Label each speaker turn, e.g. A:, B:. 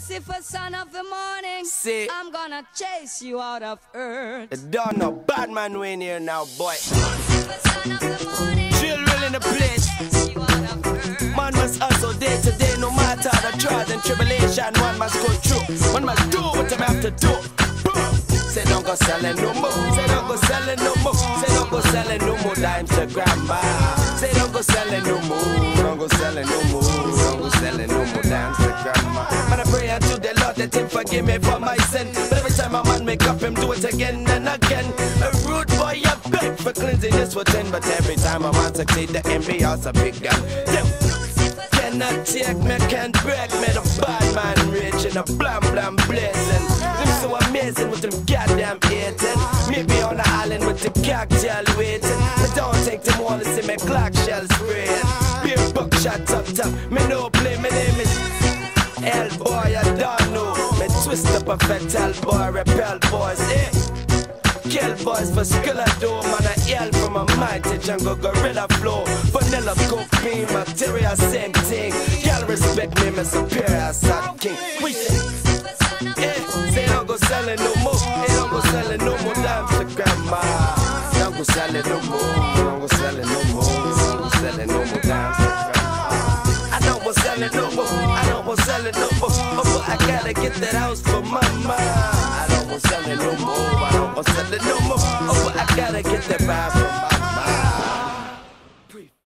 A: Lucifer, son of the morning.
B: See.
A: I'm gonna chase you out of earth.
B: Don't know, bad man win here now, boy.
A: Lucifer, son of the morning.
B: Children in the place.
A: Chase you out of earth.
B: Man must hustle day to day, no matter the trials and tribulation. One must go through. One must do what I have to do. Say don't go selling no more. Say don't go selling no more. Say don't go selling no more dimes to grandma. Say don't go selling no more. Don't go selling no more. That Him forgive me for my sin. But every time a man make up, him do it again and again. A rude boy, I beg for cleansing this for ten. But every time a man succeed, the envy also big gun. Them cannot take me, can't break me. The bad man rich and a blam blam blazing. Them so amazing with them goddamn hating. Maybe on the island with the cocktail waiting. I don't take them wanna see me clock shell spraying. Beer buckshot up top, me no play, my name is L twist up a fatal boy, repel boys, eh? Kill boys for skill I do Man I yell from a mighty jungle gorilla flow Vanilla cocaine, material same thing. Y'all respect me, my superior son king. We say, eh, say don't go selling no more. Hey, don't go selling no more. Dimes to grandma. Don't go selling no more. Don't go selling no more. Don't go selling no more. Dimes to grandma. I don't go selling no more I don't go selling no more. Oh, I gotta get that house for mama I don't go selling no more. I don't go selling no more. Oh, I gotta get that vibe for mama